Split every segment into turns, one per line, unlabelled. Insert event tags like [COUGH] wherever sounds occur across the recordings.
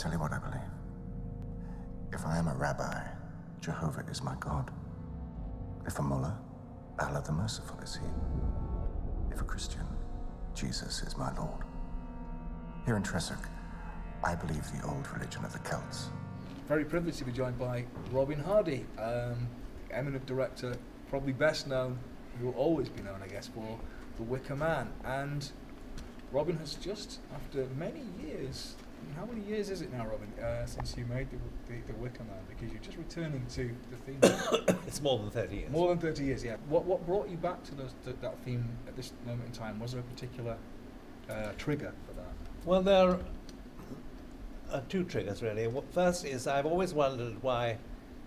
tell you what I believe. If I am a rabbi, Jehovah is my God. If a mullah, Allah the Merciful is He. If a Christian, Jesus is my Lord. Here in Tressock, I believe the old religion of the Celts.
Very privileged to be joined by Robin Hardy, um, eminent director, probably best known, who will always be known, I guess, for The Wicker Man. And Robin has just, after many years, how many years is it now, Robin, uh, since you made the, the, the Wicker Man? Because you're just returning to the theme. [COUGHS]
it's more than 30 years.
More than 30 years, yeah. What, what brought you back to those, to that theme at this moment in time? Was there a particular uh, trigger for that?
Well, there are two triggers, really. First is I've always wondered why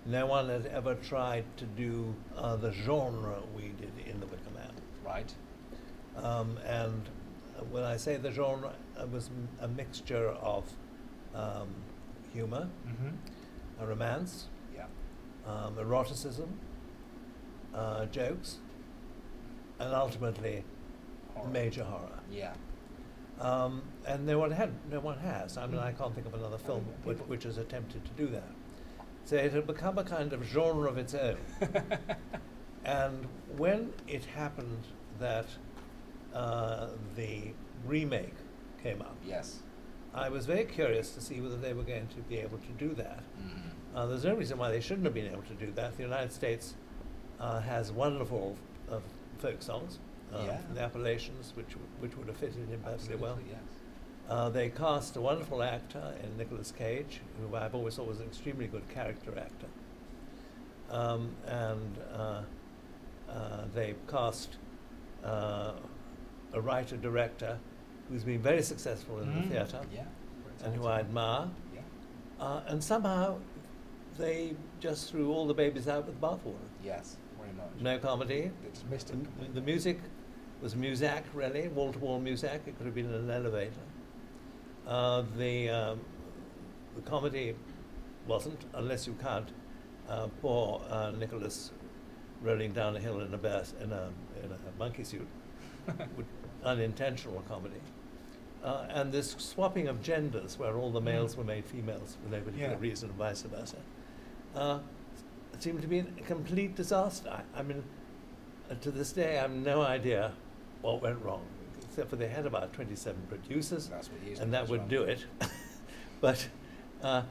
no one had ever tried to do uh, the genre we did in The Wicker Man.
Right.
Um, and when I say the genre, was a mixture of um, humor,
mm-hmm.
a romance,
yeah.
um, eroticism, uh, jokes, and ultimately
horror.
major horror.
Yeah.
Um, and no one had, no one has. I mean, I can't think of another film which, which has attempted to do that. So it had become a kind of genre of its own. [LAUGHS] and when it happened that uh, the remake came up,
yes,
I was very curious to see whether they were going to be able to do that.
mm-hmm.
Uh, there's no reason why they shouldn't have been able to do that. The United States uh, has wonderful uh, folk songs uh,
Yeah.
the Appalachians, which w- which would have fitted in perfectly well.
Yes.
Uh, they cast a wonderful actor in Nicolas Cage, who I've always thought was an extremely good character actor. Um, and uh, uh, they cast uh, a writer director who's been very successful in
Mm,
the theatre
Yeah.
and who I admire.
Yeah.
Uh, and somehow they just threw all the babies out with the bathwater.
Yes, very much.
No comedy.
They just missed it.
The, the music was Muzak, really, wall to wall Muzak. It could have been an elevator. Uh, the, um, the comedy wasn't, unless you count uh, poor uh, Nicolas rolling down a hill in a, bear, in a, in a monkey suit, [LAUGHS] unintentional comedy. Uh, and this swapping of genders, where all the males were made females for no particular
Yeah.
reason, and vice versa, uh, seemed to be a complete disaster. I, I mean, uh, to this day, I have no idea what went wrong, except for they had about 27 producers,
That's what he
and that would
well.
do it. [LAUGHS] but uh,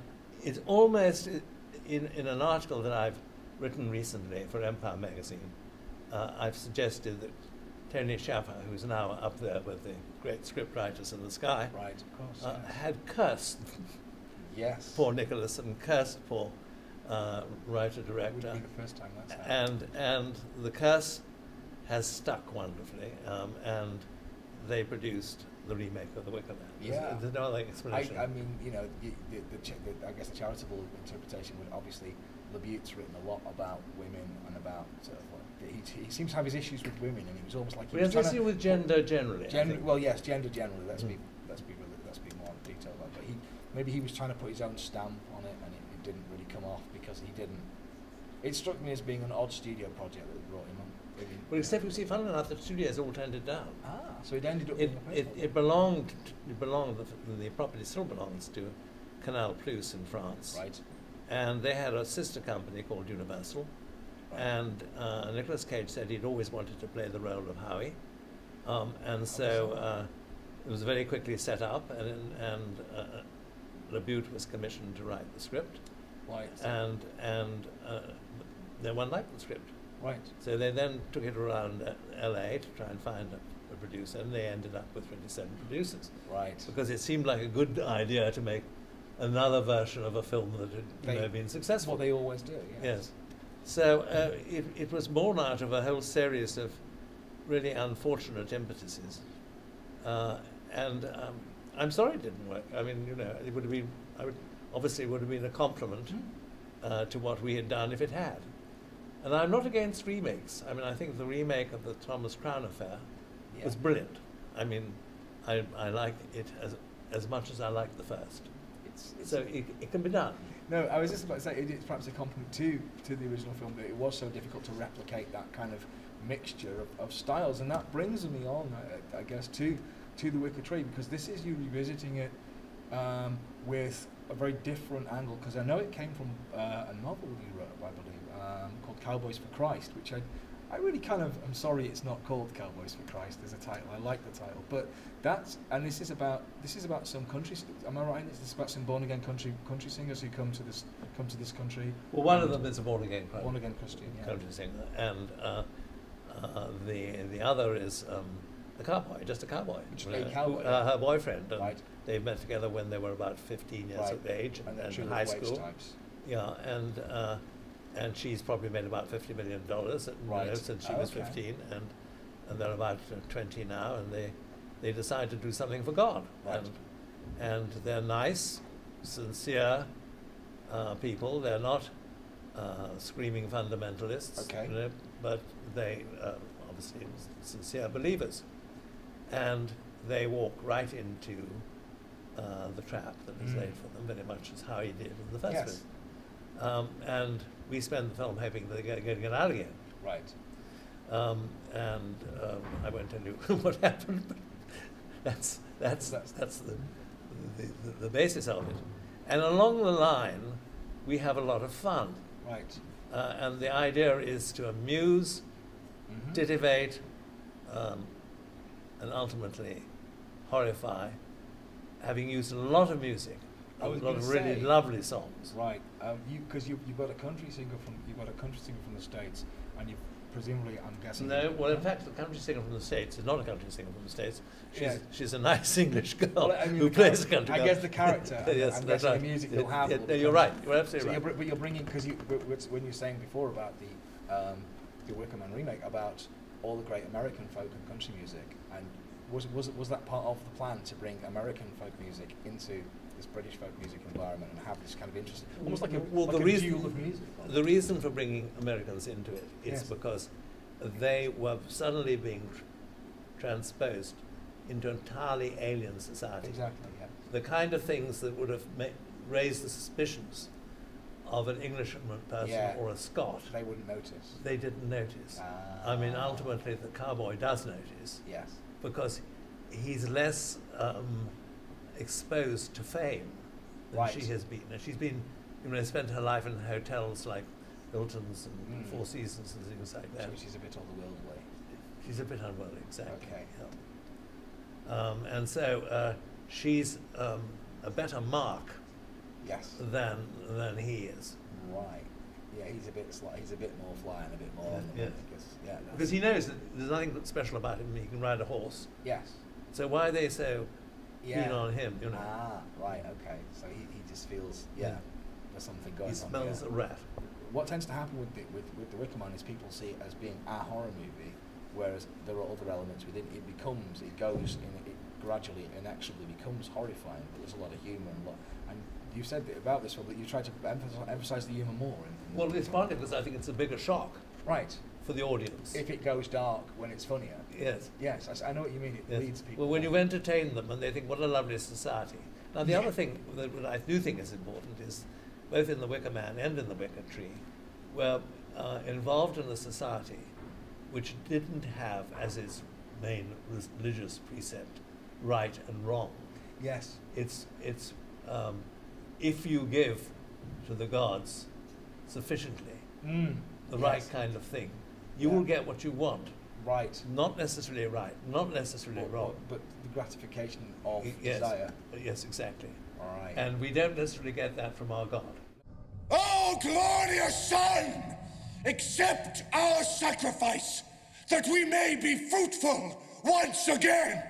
it's almost in, in an article that I've written recently for Empire magazine, uh, I've suggested that Tony Shaffer, who's now up there with the great scriptwriters in the sky,
Right, of course.
uh,
yes.
had cursed
yes.
poor Nicolas and cursed poor uh, writer director.
the first time that's happened.
and and the curse has stuck wonderfully, um, and they produced the remake of The Wicker Man.
Yeah.
there's no other
I,
explanation.
I mean, you know, the, the, the, the, I guess the charitable interpretation would obviously, LaBute's written a lot about women and about sort of like, he, he seems to have his issues with women, and it was almost like he
we
was
have to with gender generally.
Gender, well, yes, gender generally. Let's be
Mm.
let's be really, let's be more detailed about. it. But he maybe he was trying to put his own stamp on it, and it, it didn't really come off because he didn't. It struck me as being an odd studio project that brought him on. Maybe,
well, except you see, funnily enough, the studios all turned it down.
ah, so it ended up
It, it, it belonged, to, it belonged, the, the property still belongs to Canal Plus in France.
right.
And they had a sister company called Universal. And uh, Nicolas Cage said he'd always wanted to play the role of Howie. Um, and so uh, it was very quickly set up, and, and uh, LaBute was commissioned to write the script.
right.
And, and uh, no one liked the script.
right.
So they then took it around uh, LA to try and find a, a producer, and they ended up with 27 producers.
Right.
Because it seemed like a good idea to make another version of a film that had you know, been successful.
what they always do. Yes.
Yes. So uh, it, it was born out of a whole series of really unfortunate impetuses. Uh, and um, I'm sorry it didn't work. I mean, you know, it would have been, I would, obviously, it would have been a compliment
Mm.
uh, to what we had done if it had. And I'm not against remakes. I mean, I think the remake of the Thomas Crown affair
Yeah.
was brilliant. I mean, I, I like it as, as much as I like the first.
It's, it's
So it, it can be done.
No, I was just about to say it is perhaps a compliment to to the original film that it was so difficult to replicate that kind of mixture of, of styles, and that brings me on, I, I guess, to to the Wicker Tree because this is you revisiting it um, with a very different angle because I know it came from uh, a novel you wrote, I believe, um, called Cowboys for Christ, which I, I really kind of, I'm sorry it's not called Cowboys for Christ as a title. I like the title, but that's and this is about this is about some country. Am I right? This is about some born again country country singers who come to this come to this country.
Well, one of them is a born again
born again Christian yeah.
country singer, and uh, uh, the the other is. Um, a cowboy, just a cowboy.
a cowboy.
Uh, her boyfriend.
right.
They met together when they were about 15 years
right.
of age
and,
and in high school.
Types.
Yeah, and uh, and she's probably made about 50 million dollars
right.
you know, since she
oh,
was
okay.
15, and and they're about 20 now, and they they decide to do something for God,
right.
and and they're nice, sincere uh, people. They're not uh, screaming fundamentalists,
okay.
you know, but they uh, obviously sincere believers and they walk right into uh, the trap that is
mm.
laid for them, very much as Howie did in the first
yes.
place. Um, and we spend the film hoping they're going to get out again.
Right.
Um, and um, I won't tell you [LAUGHS] what happened, but that's, that's, that's, that's the, the, the, the, basis of it. And along the line, we have a lot of fun.
Right.
Uh, and the idea is to amuse,
mm-hmm.
titivate, um, and ultimately horrify, having used a lot of music, a lot of really
say,
lovely songs.
Right, um, you because you you've got a country singer from you've got a country singer from the states, and you presumably I'm guessing.
No, well, in fact, the country singer from the states is not a country singer from the states. She's
yeah.
she's a nice [LAUGHS] English girl
well, I mean,
who plays a country.
I
girl.
guess the character. [LAUGHS]
yes,
I'm
that's right.
the music you'll have.
yeah, you're right. You're absolutely
So
right.
you're, but you're bringing because you when you were saying before about the um, the Wicker Man remake about all the great American folk and country music, and was was was that part of the plan to bring American folk music into this British folk music environment and have this kind of interest, almost like a,
well,
like
the
a
reason
music?
the reason for bringing Americans into it is
Yes.
because they were suddenly being tr- transposed into entirely alien society.
Exactly. Yeah.
the kind of things that would have raised the suspicions of an Englishman person
Yeah.
or a Scot,
They wouldn't notice.
they didn't notice. I mean, ultimately, the cowboy does notice
Yes.
because he's less um, exposed to fame than
Right.
she has been. And she's been, you know, spent her life in hotels like Hilton's and
Mm.
Four Seasons and things like that.
So she's a bit otherworldly.
She's a bit unworldly, exactly.
Okay.
yeah. Um, and so uh, she's um, a better mark
Yes.
than than he is
Right. Yeah, he's a bit sli- he's a bit more fly and a bit more
Yeah, yeah.
money, 'cause- yeah.
because he knows that there's nothing special about him. He can ride a horse.
Yes.
So why are they so
Yeah.
on him? You know,
Ah, right. Okay. So he, he just feels yeah,
Yeah.
there's something going
he
on.
smells
yeah.
a rat.
What tends to happen with the, with with the Wicker Man is people see it as being a horror movie, whereas there are other elements within it. It becomes it goes and it gradually and inexorably becomes horrifying. But there's a lot of humour and a lot. And you said that about this film that you tried to emphasize, emphasize the humour more. In, in
Well, it's partly because I think it's a bigger shock
right.
For the audience.
If it goes dark when it's funnier.
yes.
Yes, I, I know what you mean. It
yes.
leads people.
Well, when you entertain them and they think, what a lovely society. Now, the
Yeah.
other thing that that I do think is important is both in The Wicker Man and in The Wicker Tree, we're uh, involved in a society which didn't have as its main religious precept right and wrong.
Yes.
It's, it's um, if you give to the gods sufficiently
Mm.
the
yes.
right kind of thing, you
Yeah.
will get what you want.
Right.
Not necessarily right, not necessarily
But,
wrong.
but, but the gratification of
Y- yes.
desire.
Yes, exactly.
All right.
And we don't necessarily get that from our God.
Oh, glorious Son, accept our sacrifice that we may be fruitful once again.